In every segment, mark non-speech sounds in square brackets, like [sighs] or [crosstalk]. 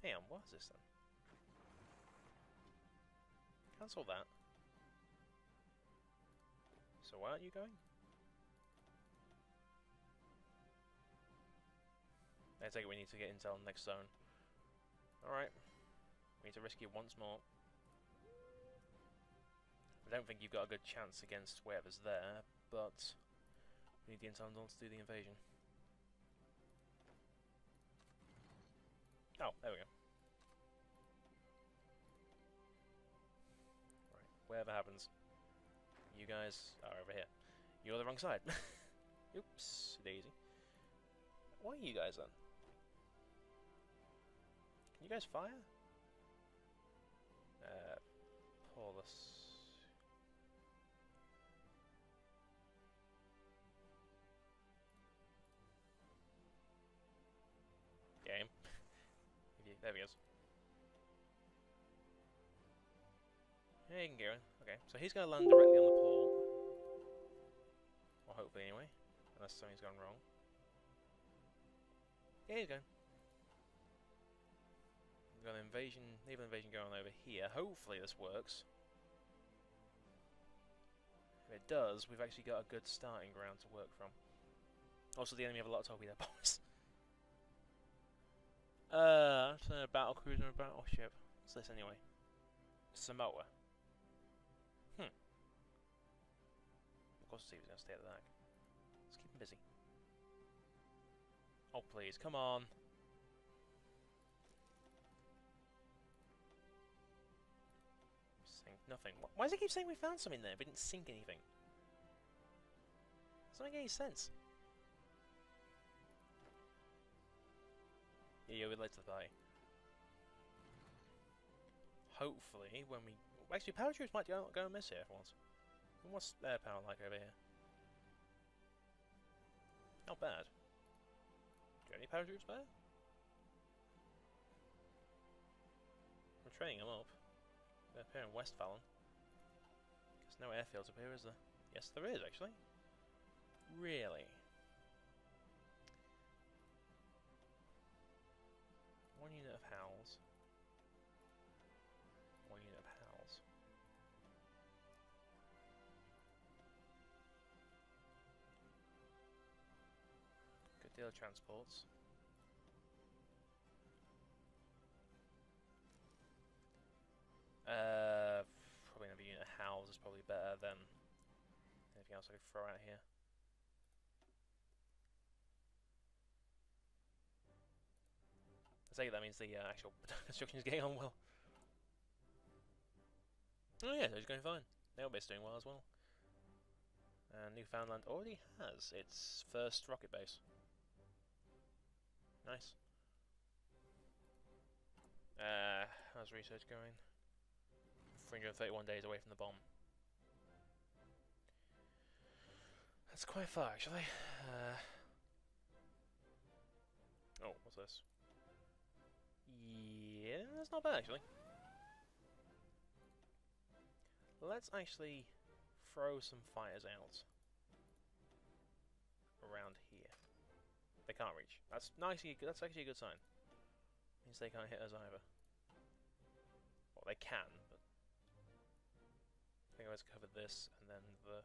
On, what is this then? Cancel that. So why aren't you going? I take it we need to get intel on the next zone. Alright. We need to risk it once more. I don't think you've got a good chance against whatever's there, but we need the intel to do the invasion. Oh, there we go. Right, whatever happens, you guys are over here. You're the wrong side. [laughs] Oops, daisy. Why are you guys then? Can you guys fire? Uh, Paulus. Game. There he is. Hey, Garen. Okay, so he's going to land directly on the port. Or hopefully, anyway. Unless something's gone wrong. Yeah, he's going. We've got an invasion, naval invasion going on over here. Hopefully this works. If it does, we've actually got a good starting ground to work from. Also, the enemy have a lot of torpedo [laughs] bombers. Uh, that's a battle cruiser and a battleship. What's this anyway? Samoa. Hmm. Of course, Steve's gonna stay at the back. Let's keep him busy. Oh, please, come on. Sink nothing. Why does it keep saying we found something there? We didn't sink anything. Doesn't make any sense. Yeah, we'd like to die. Hopefully, when we... Actually, paratroops might go, go miss here for once. What's air power like over here? Not bad. Do any paratroops there? We're training them up. They're up here in Westfalen. There's no airfields up here, is there? Yes, there is, actually. Really? One unit of Howls. One unit of Howls. Good deal of transports. Uh, probably another unit of Howls is probably better than anything else I could throw out here. That means the uh, actual [laughs] construction is getting on well. Oh yeah, it's going fine. Base doing well as well. And Newfoundland already has its first rocket base. Nice. Uh, how's research going? 331 days away from the bomb. That's quite far, actually. Uh, oh, what's this? Yeah, that's not bad, actually. Let's actually throw some fighters out around here. They can't reach. That's nicely. That's actually a good sign. Means they can't hit us either. Well, they can, but I think I was covered this and then the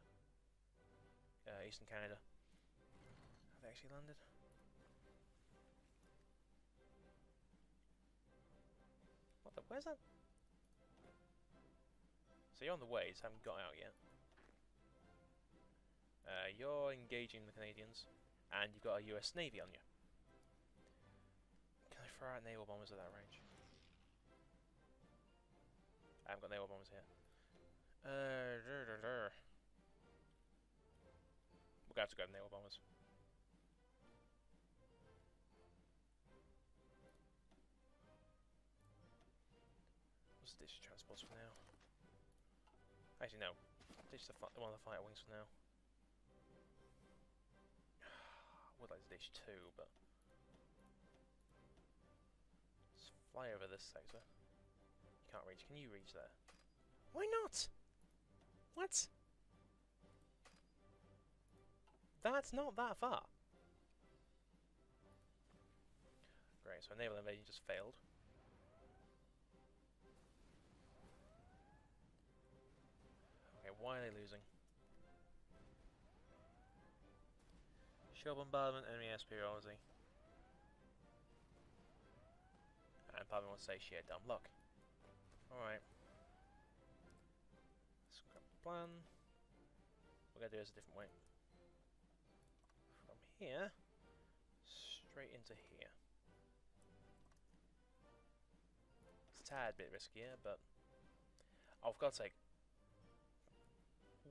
uh, Eastern Canada. Have they actually landed? Where's that? So you're on the way, just haven't got out yet. Uh, you're engaging the Canadians, and you've got a US Navy on you. Can I throw out naval bombers at that range? I haven't got naval bombers here. Uh, dur. We're going to have to grab naval bombers. Let's ditch transports for now. Actually, no. Ditch the one of the fighter wings for now. [sighs] I would like to ditch two, but... Let's fly over this sector. You can't reach. Can you reach there? Why not? What? That's not that far. Great, so naval invasion just failed. Why are they losing? Shell bombardment, enemy superiority. And probably wants to say sheer dumb luck. Alright. Scrap the plan. We're gonna do this a different way. From here, straight into here. It's a tad bit riskier, but... Oh, for God's sake.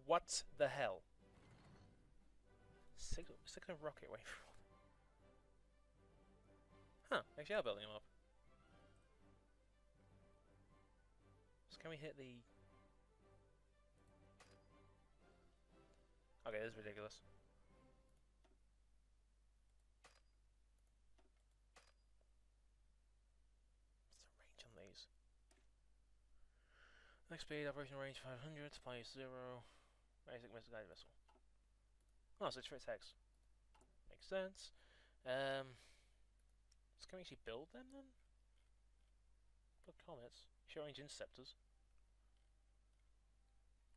What the hell? Six a rocket from... [laughs] Huh, actually are building them up. So can we hit the... Okay, this is ridiculous. What's the range on these? Next speed, operation range 500, supply 0, basic missile guided missile. Oh, so it's for hex. Makes sense. Um, so can we actually build them then? Build Komets. Short range interceptors.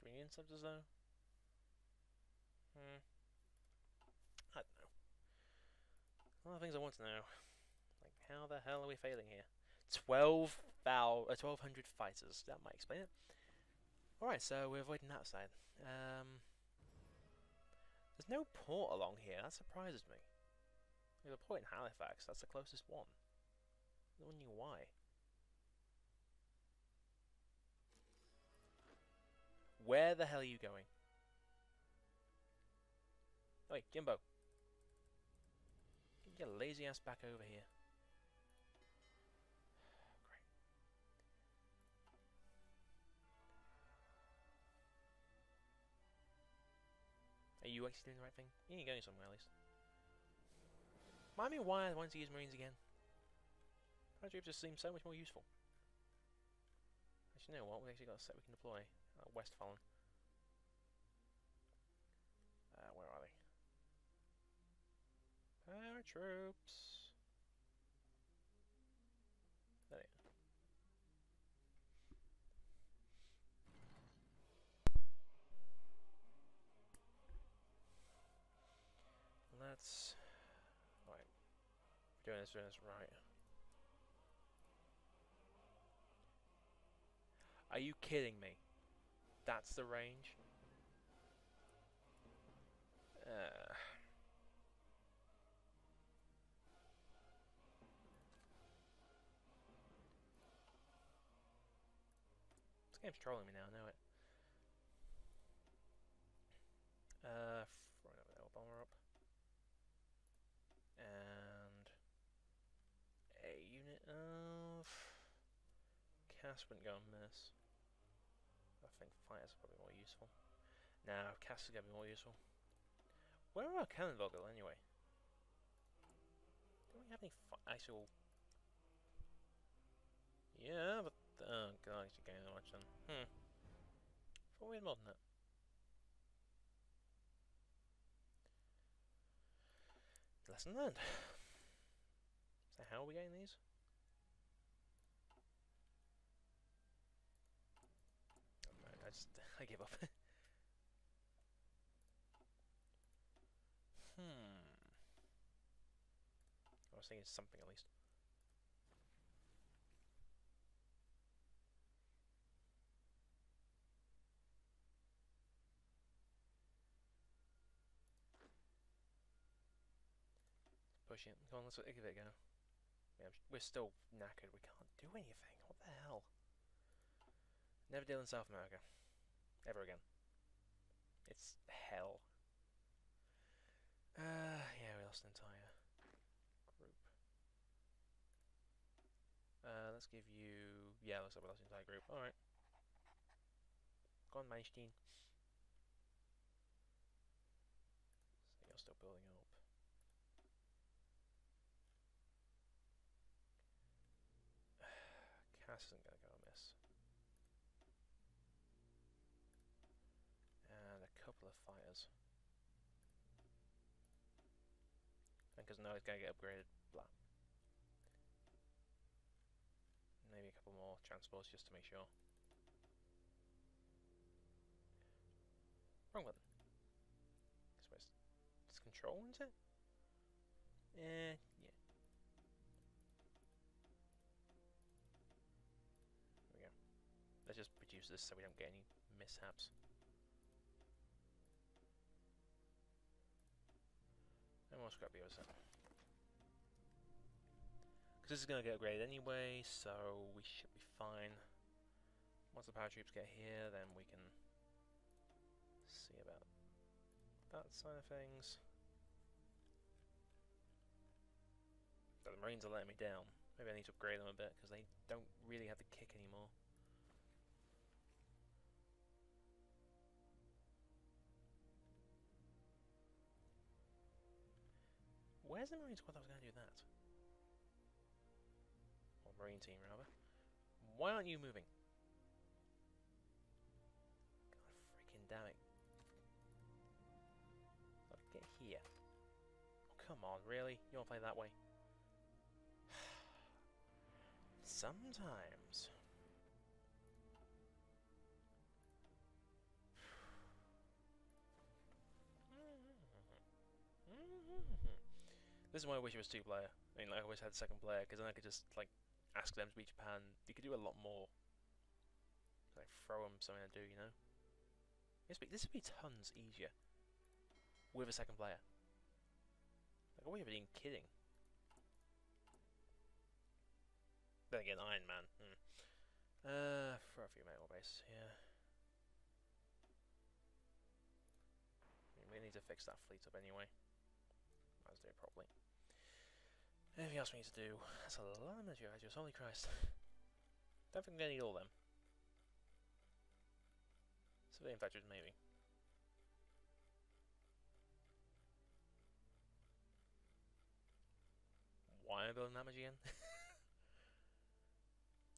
Do we need interceptors though? Hmm. I don't know. Lot of things I want to know. Like, how the hell are we failing here? 12 thou uh, 1200 fighters. That might explain it. Alright, so we're avoiding that side. Um, there's no port along here. That surprises me. There's a port in Halifax. That's the closest one. No one knew why. Where the hell are you going? Wait, Jimbo. Get your lazy ass back over here. You actually doing the right thing? Yeah, you're going somewhere at least. Remind me why I wanted to use Marines again. Fire troops just seem so much more useful. Actually, you know what? We actually got a set we can deploy. Uh, Westfalen. Uh, where are they? Paratroops. There they are. Let's. Right. Doing this, doing this right. Are you kidding me? That's the range? Uh. This game's trolling me now, I know it. Uh, throw another bomber up. And a unit of CAS wouldn't go and miss. I think fighters are probably more useful. Now, CAS is going to be more useful. Where are our Kanonenvogel anyway? Do we have any actual... Yeah, but... Oh god, you're getting that much then. Hmm. Thought we had more than that. Lesson learned. So how are we getting these? [laughs] I give up. [laughs] hmm. I was thinking something at least. Push it. Come on, let's give it a go. Yeah, we're still knackered. We can't do anything. What the hell? Never deal in South America. Ever again. It's hell. Uh, yeah, we lost an entire group. Uh, let's give you... Yeah, looks like we lost the entire group. Alright. Go on, Manstein. So you're still building up. [sighs] CAS isn't going to go amiss. And a couple fighters. Because now it's going to get upgraded. Blah. Maybe a couple more transports just to make sure. Wrong button. It's control, isn't it? Eh, yeah. There we go. Let's just produce this so we don't get any mishaps. And we'll scrap the other. Because this is going to get upgraded anyway, so we should be fine. Once the paratroops get here, then we can see about that side of things. But the Marines are letting me down. Maybe I need to upgrade them a bit, because they don't really have the kick anymore. Where's the Marine squad that was going to do that? Or Marine team, rather. Why aren't you moving? God freaking damn it. Get here. Oh, come on, really? You want to play that way? [sighs] Sometimes. This is why I wish it was two player. I mean, like, I always had a second player because then I could just like ask them to be Japan. You could do a lot more. Like throw them something to do, you know. This would be, this would be tons easier with a second player. Like, are we even kidding? Then again, Iron Man. Hmm. Uh, for a few metal base, yeah. We need to fix that fleet up anyway. Do it properly. Anything else we need to do? That's a lot of graduates, holy Christ. Don't think they need all them. Civilian factories, maybe. Why am I building that much again? [laughs]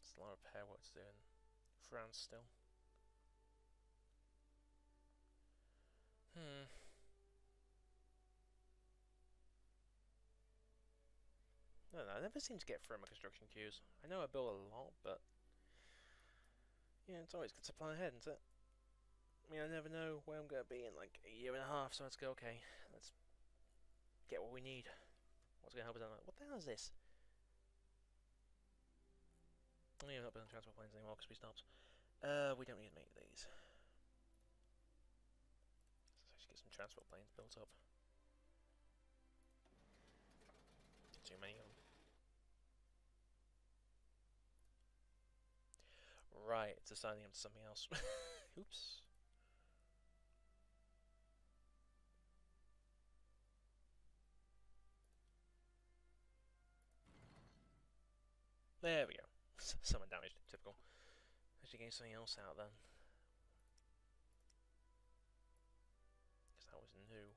It's a lot of repair work to do in France still. Hmm. I don't know, I never seem to get through my construction queues. I know I build a lot, but... Yeah, it's always good to plan ahead, isn't it? I mean, I never know where I'm going to be in like a year and a half, so let's go, okay, let's get what we need. What's going to help us? What the hell is this? Oh yeah, we're not building transport planes anymore because we stopped. Uh, we don't need to make these. Let's actually get some transport planes built up. Too many of them. Right, it's assigning him to something else. [laughs] Oops. There we go. [laughs] Someone damaged. typical. Actually getting something else out then. Because that was new.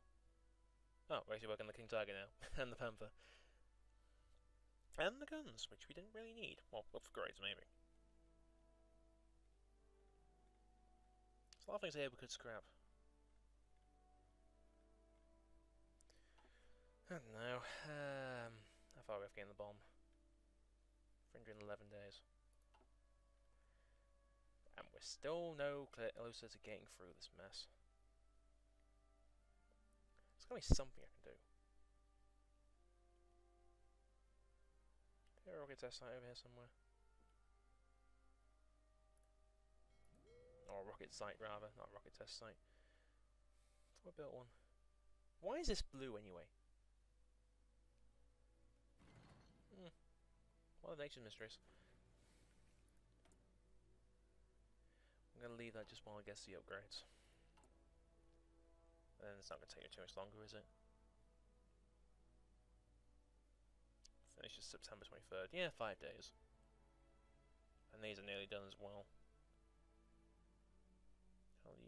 Oh, we're actually working on the King Tiger now. [laughs] and the Panther. And the guns, which we didn't really need. Well, upgrades maybe. There's a lot of things here we could scrap. I don't know. Um, how far we have getting the bomb? 311 days. And we're still no closer to getting through this mess. There's gotta be something I can do. There a rocket test site over here somewhere? Or a rocket site rather, not a rocket test site. I built one. Why is this blue anyway? Hmm. What are nature's mysteries? I'm to leave that just while I get the upgrades. And then it's not to take you too much longer, is it? Finishes September 23rd. Yeah, five days. And these are nearly done as well.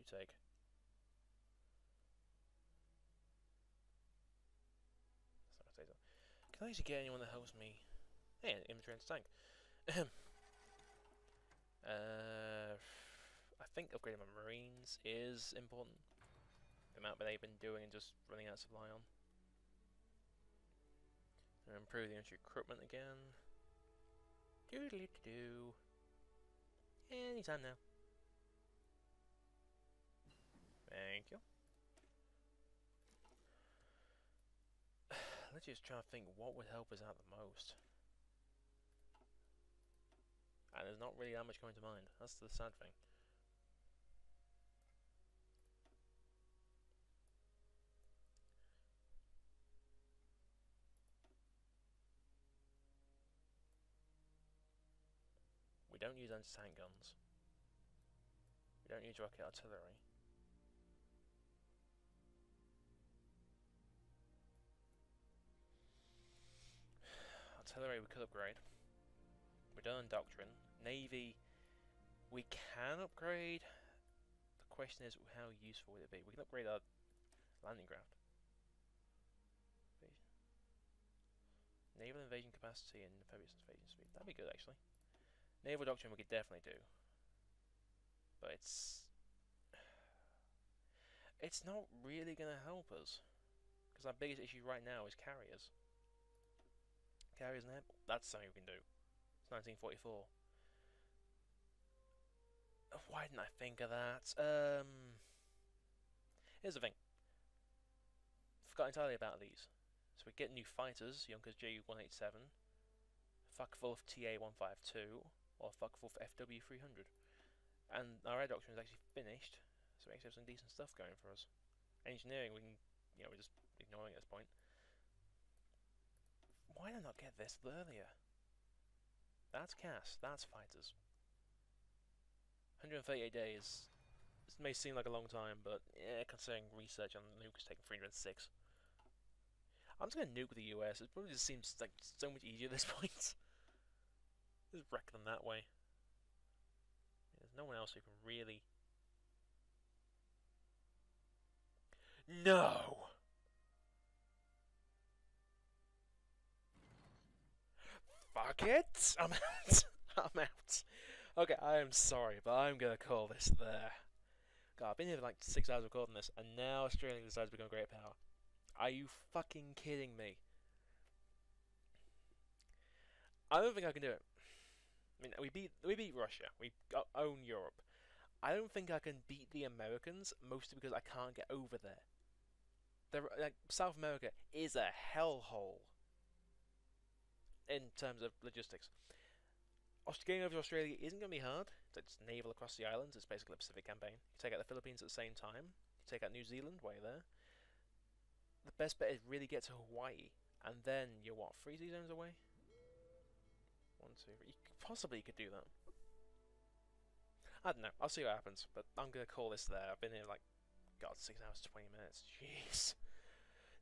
Take? Can I actually get anyone that helps me Hey, infantry and tank. [coughs] uh, I think upgrading my marines is important. The amount that they've been doing and just running out of supply on. And improve the infantry recruitment again. Doodly doo. Anytime now. Thank you. [sighs] Let's just try to think what would help us out the most. And there's not really that much coming to mind. That's the sad thing. We don't use anti-tank guns. We don't use rocket artillery. Artillery we could upgrade. We're done on doctrine. Navy we can upgrade. The question is how useful would it be? We can upgrade our landing craft. Naval invasion capacity and amphibious invasion speed. That'd be good actually. Naval doctrine we could definitely do. But it's it's not really going to help us. Because our biggest issue right now is carriers. Carriers and air that's something we can do. It's 1944. Why didn't I think of that? Um, here's the thing. Forgot entirely about these. So we get new fighters, Junkers Ju-187, Focke-Wulf TA-152, or Focke-Wulf FW-300. And our air doctrine is actually finished, so we actually have some decent stuff going for us. Engineering, we can, you know, we're just ignoring at this point. Why did I not get this earlier? That's CAS, that's fighters. 138 days. This may seem like a long time, but yeah, considering research on nuke is taking 306. I'm just gonna nuke the US. It probably just seems like so much easier at this [laughs] point. just wreck them that way. There's no one else who can really. No! Fuck it! [laughs] I'm out. I'm out. Okay, I am sorry, but I'm gonna call this there. God, I've been here for like six hours recording this, and now Australia decides to become a great power. Are you fucking kidding me? I don't think I can do it. I mean, we beat we beat Russia. We uh, own Europe. I don't think I can beat the Americans, mostly because I can't get over there. The, like, South America is a hellhole in terms of logistics. Getting over to Australia isn't going to be hard. It's naval across the islands. It's basically a Pacific campaign. You take out the Philippines at the same time. You take out New Zealand while you're there. The best bet is really get to Hawaii, and then you're what three zones away. One, two, three. You possibly you could do that. I don't know. I'll see what happens. But I'm gonna call this there. I've been here like, God, six hours, twenty minutes. Jeez.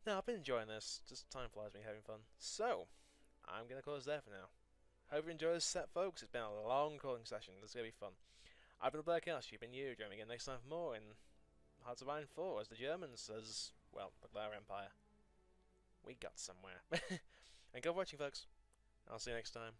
No, I've been enjoying this. Just time flies me having fun. So, I'm gonna close there for now. Hope you enjoyed this set, folks. It's been a long calling session. This is gonna be fun. I've been the Blackcast. You've been you. Join me again next time for more in Hearts of Iron 4 as the Germans, as well, the Glare Empire. We got somewhere. [laughs] and go watching, folks. I'll see you next time.